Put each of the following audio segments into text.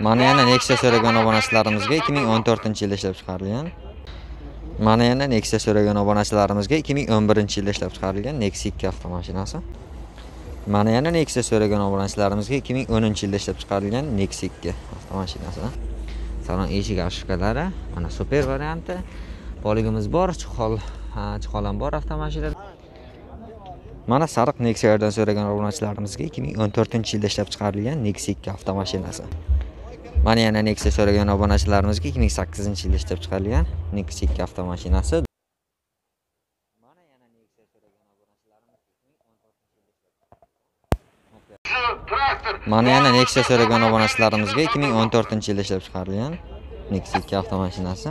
mana yana nexia so'ragan obunachilarimizga 2014 yilda ishlab chiqarilgan. Mana yana nexia so'ragan obunachilarimizga 2011 yilda ishlab chiqarilgan nexia 2 avtomashinasi. Mana yana nexia so'ragan obunachilarimizga 2010 yilda ishlab chiqarilgan nexia 2 avtomashinasi. Salon eshik ashkalari mana super varianti. Poligimiz bor chuqol chuqol ham bor avtomashinada. Mana sariq nexia'dan so'ragan obunachilarimizga 2014 yilda ishlab chiqarilgan nexia 2 avtomashinasi. Mana yana nexia so'ragan obunachilarimizga 2008 yilda ishlab chiqarilgan nexia 2 avtomashinasi. Mana yana nexia so'ragan mana yana nexia so'ragan obunachilarimizga 2014 yilda ishlab chiqarilgan nexia 2 avtomashinasi.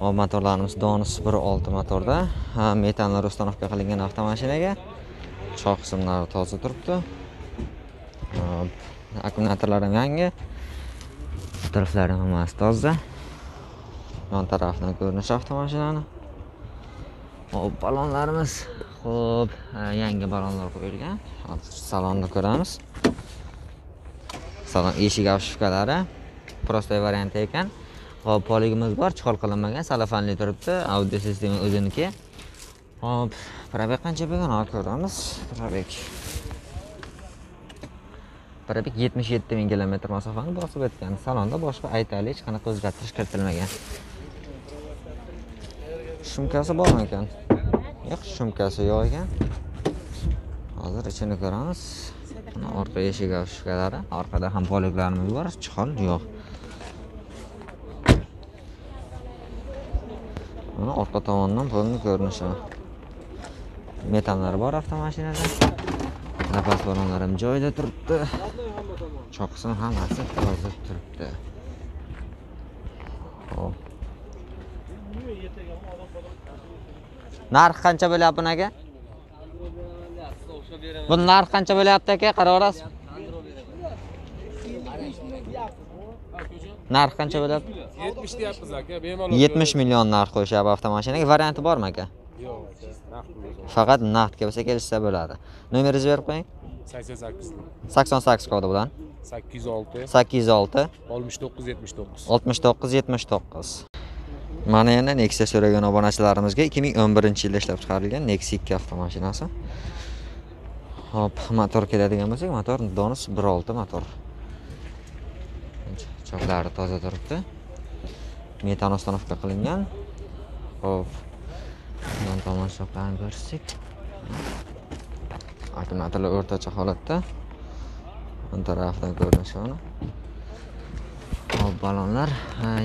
Motorlarimiz donus 1.6 motorda. Ha, metanlar установка qilingan avtomashinaga. Choq qismlari toza turibdi. Hop, akkumulyatorlar ham yangi. Taraflari hammasi toza yon tarafdan ko'rinishi avtomashinani. Hop balonlarimiz. Ho'p yangi balonlar qo'yilgan. Hozir salonni ko'ramiz. Salon eshik avshifkalari простой variant ekan. Hop poligimiz bor chiqol qilinmagan salafanli turibdi audio sistema o'ziniki. Hop probek qancha bo'lgan? Hozir ko'ramiz. Probek probek yetmish yetti ming kilometr masofani bosib o'tgan. Salonda boshqa aytarli hech qanaqa o'zgartirish kiritilmagan. Shumkasi bormi ekan? Yo'q shumkasi yo'q ekan. Hozir ichini ko'ramiz. Mana orqa eshik avshkalari orqada ham poliklarimiz bor. Chihol yo'q. Mana orqa tomondan polni ko'rinishi metallar bor avtomashinada. Napas balonlar ham joyida turibdi. Choqsin hammasi toza turibdi. Hop. narxi qancha bo'lyapti buni aka buni narxi qancha bo'lyapti aka? Qaraverasiz narxi qancha bo'lyapti 70 deyapmiz aka. Bemalol 70 million narx qo'yishyapti avtomashinaga. Varianti bormi aka? Yo'q faqat naqdga bo'lsa kelishsa bo'ladi. Nomeringizni berib qo'ying. 88 88 kodi bilan 806 806 69 79 69 79 mana yana nexia so'ragan obunachilarimizga 2011 yilda ishlab chiqarilgan nexia 2 avtomashinasi. Hop motor keladigan bo'lsak motor donus 1.6 motor choqlari toza turibdi. Metan ostanovka qilingan. Hop yon tomon shoxlarini ko'rsak akkumulyatorlar o'rtacha holatda. Bu tarafdan ko'rinishini hop balonlar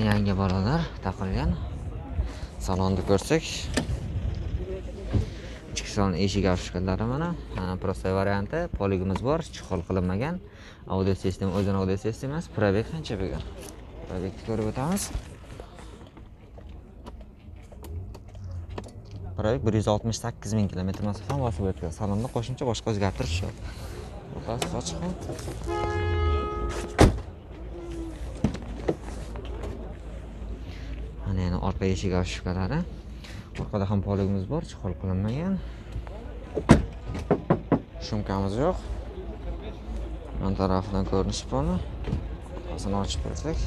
yangi balonlar taqilgan. Salonni ko'rsak. Ichki salon eshik afishkalari mana. Ha, varianti. Poligimiz bor chihol qilinmagan. Audio sistema o'zini audio sistemasi probek qancha bo'lgan? Probekni ko'rib o'tamiz. Probek bir yuz oltmish sakkiz ming kilometr masofani bosib o'tgan salonda qo'shimcha boshqa o'zgartirish yo'q. Orqasi ochiq mana yana orqa eshik oshishkalari orqada ham poligimiz bor chihol qilinmagan. Shumkamiz yo'q. Yon tarafidan ko'rinishi buni orqasini ochib ko'rsak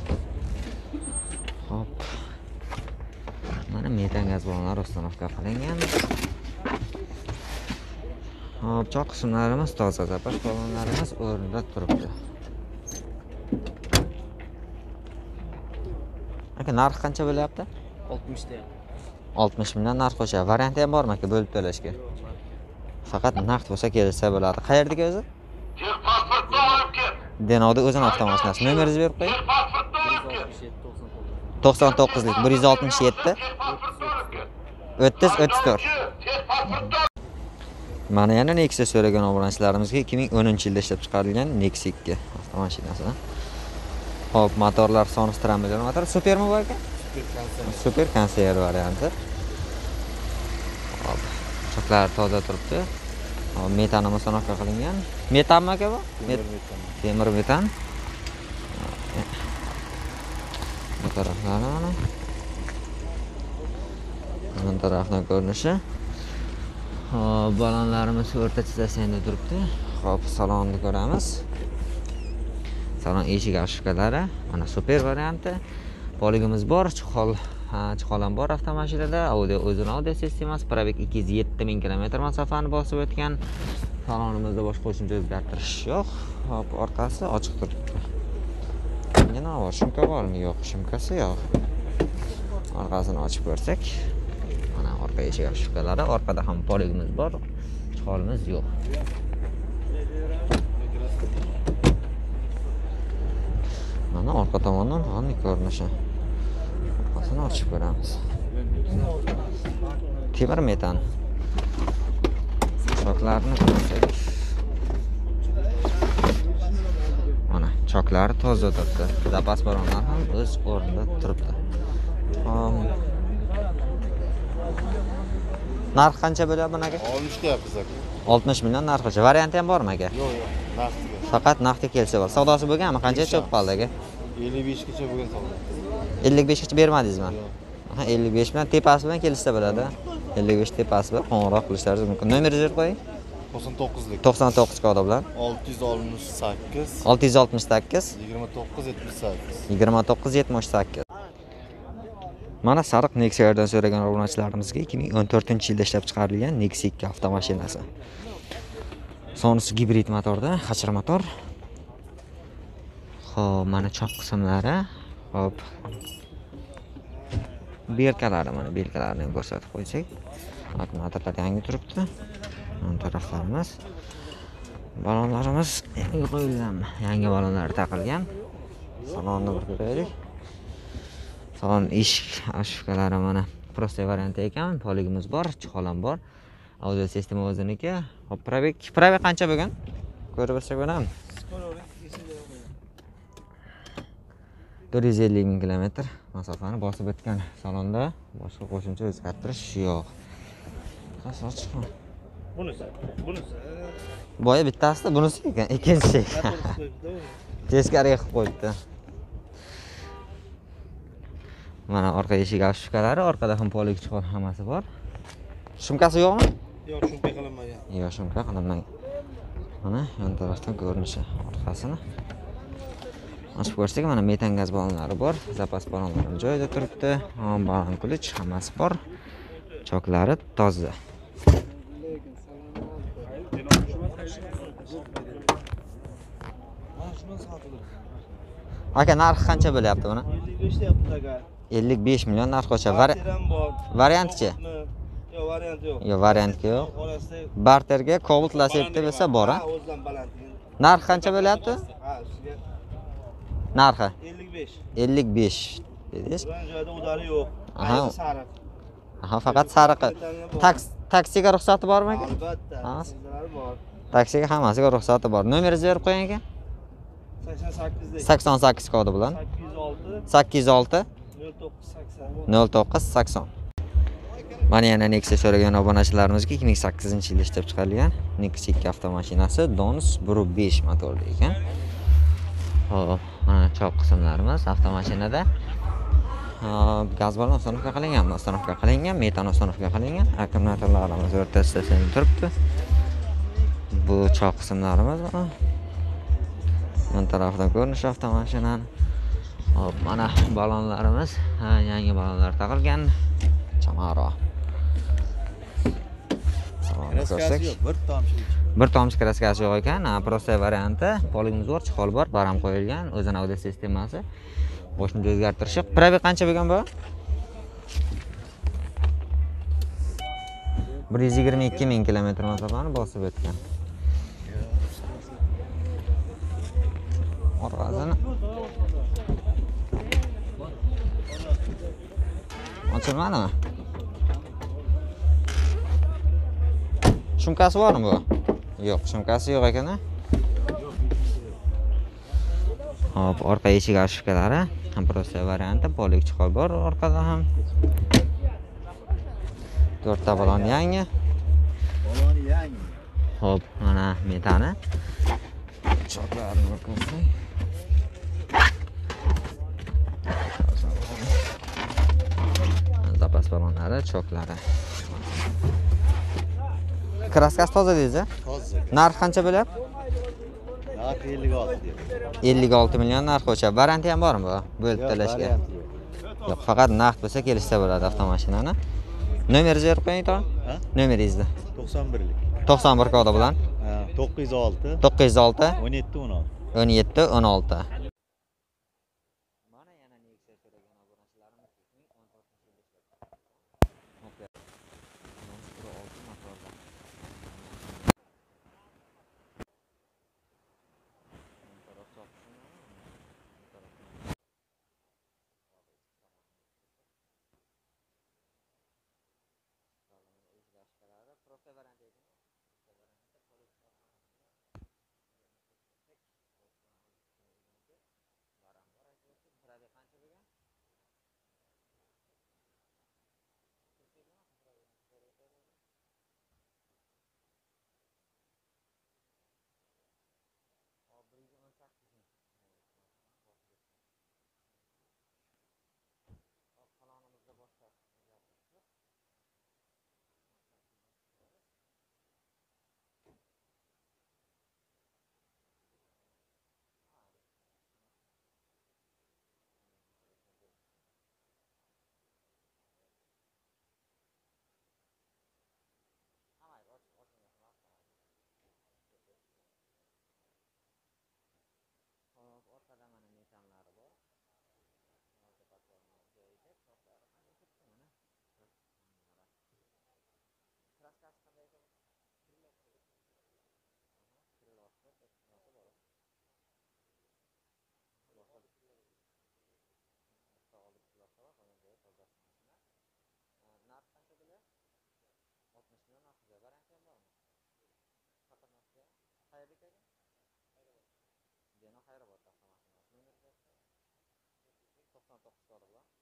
hop. Mana metan gaz ballonlari установка qilingan hop choq qismlarimiz toza zapash ballonlarimiz o'rnida turibdi aka narxi qancha bo'lyapti 60 da oltmish mingdan narx qo'shyapti varianti ham bormi aka bo'lib to'lashga faqat naqd bo'lsa kelsa bo'ladi qayerdagi o'zi kel. Denovda o'zini avtomashinasi nomeringizni berib qo'ying. 99 to'qson to'qqizlik bir yuz oltmish yetti. O'ttiz o'ttiz to'rt. Mana yana nexia so'ragan obunachilarimizga 2010 yilda ishlab chiqarilgan nexia 2 avtomashinasi hop motorlar soni million motor supermi bu aka? Super konserv varianti. Hop choklari toza turibdi. Hop metan установка qilingan metanmi aka bu Met- temir metan. Bu taraflari mana bu tarafdan ko'rinishi hop balonlarimiz o'rta chizasiyanda turibdi hop salonni ko'ramiz salon eshik ошибкалari mana super varianti poligimiz bor chihol ha, bor avtomashinada audio o'zini audio sistemasi probek ikki yuz yetti ming kilometr masofani bosib o'tgan salonimizda boshqa qo'shimcha o'zgartirish yo'q. Hop orqasi ochiq turibdi. Nima bor shumka bormi? Yo'q shumkasi yo'q. Orqasini ochib ko'rsak mana orqa eshik ошибкалari orqada ham poligimiz bor chiqolimiz yo'q. Mana orqa tomondan g'alni ko'rinishi. Orqasini ochib ko'ramiz temir metan choklarni ko'rsak mana choklari toza turibdi zapas baronlar ham o'z o'rnida turibdi Hom. narx qancha bo'lyapti buni aka olishtyapmiz aka oltmish million narxicha varianti ham bormi aka yo'q yo'q naqdga faqat naqdga kelsa bo'ladi savdosi bo'lganmi? Qanchaga chiqib qoldi aka? ellik beshgacha bo'lgan savdo ellik beshgacha bermadingizmi? Yo'q Aha, 55 bilan tepasi bilan kelishsa bo'ladi. 55 tepasi bilan qo'ng'iroq qilishlaringiz mumkin. Nomeringizni berib qo'ying. to'qson to'qqizlik. 99 kodi bilan olti yuz oltmish sakkiz. 668 yigirma to'qqiz yetmish sakkiz. 2978 mana sariq Nexia'dan so'ragan obunachilarimizga 2014 yilda ishlab chiqarilgan Nexia 2 avtomashinasi. Sonisi gibrid motorda hachir motor. Xo'p, mana choq qismlari hop. Belkalari mana? Belkalarini ham ko'rsatib qo'ysak. Akkumulyatorlar yangi turibdi. Yon taraflarimiz. Balonlarimiz yangi qo'yilganmi yangi balonlar taqilgan. Salonni bir ko'raylik. Salon eshik ashufkalari mana простой variant ekan. Poligimiz bor chihol bor. Audio sistema o'ziniki. Hop probek probek qancha bo'lgan ko'rib bilsak bo'ladimi to'rt yuz ellik ming kilometr masofani bosib o'tgan salonda. Boshqa qo'shimcha o'zgartirish yo'q. Qas ochiqmi Bunisi, bunisi. boya bittasida bunisi ekan ikkinchisi teskariga qilib qo'yibdi. Mana orqa eshik ошибкалari orqada ham polik chihol hammasi bor. Shumkasi yo'qmi? Yo'q, shunday qilinmagan. yo'q shumka qilinmagan. Mana yon tarafdan ko'rinishi orqasini ochib ko'rsak mana metan gaz ballonlari bor zapas ballonlar ham joyida turibdi. Balon ключ hammasi bor. Choklari toza. Aka narxi qancha bo'lyapti buni? 55 deyapmiz aka. 55 million narx qo'ycha Vari- Barter ham bor. variantchi Yo'q, variant yo'q. yo'q variantga yo'q. Barterga cobalt lasetti bo'lsa bor a narxi qancha bo'lyapti narxi 55. 55 dedingiz Biron joyda udari yo'q. Aha. Sariq. aha faqat sariqi taksiga ruxsati bormi aka Albatta. Sizlar bor. taksiga hammasiga ruxsati bor nomeringizni berib qo'ying aka 88 dek. 88 kodi bilan 806 806 0980. 0980 mana yana Nexia so'ragan obunachilarimizga 2008 yilda ishlab chiqarilgan Nexia 2 avtomashinasi Donus 1.5 motorli ekan hop mana choq qismlarimiz avtomashinada. Gaz balon uстановка qilingan uстановка qilingan metan uстановка qilingan. Akkumulyatorlarimiz o'rtasida sezilib turibdi. Bu choq qismlarimiz mana yon tarafidan ko'rinish avtomashinani. Hop mana balonlarimiz. Ha, yangi balonlar taqilgan. Chamaro. Bir tomchi bir tomchi kraskasi yo'q ekan. Простой varianti poligimiz chihol bor baram qo'yilgan. O'zini audio sistemasi. Qo'shimcha o'zgartirishi probeg qancha bo'lgan bu bir yuz yigirma ikki ming kilometr masofani bosib o'tgan. Orqasini ochilmadimi? Shumkasi bormi bu yo'q shumkasi yo'q ekan a hop orqa eshik ошибкалari ham простой varianti polik chihol bor orqada ham to'rtta balon yangi baloni yangi Xo'p, mana metani. Choklarini ko'rsak. Zapas balonlari, choklari. Kraskasi toza dedingiz a toza. Narxi qancha bo'lyapti? narxi ellik olti deyapti. 56 million narxi o'cha varianti ham bormi bu? Bo'lib to'lashga. yo'q. Faqat naqd bo'lsa kelishsa bo'ladi avtomashinani. Nomeringizni berib qo'ying tog'a nomeringizni to'qson birlik. 91 kodi bilan. To'qqiz yuz olti. 906 o'n yetti o'n olti. 17 16 mana yana Nexia so'ragan obunachilarimiz 2014 yilda ishlab Hop, Aybicaga? Xayrobod. Deno Xayrobodda avtomashinasini mindirdi. 99 solig'i bor.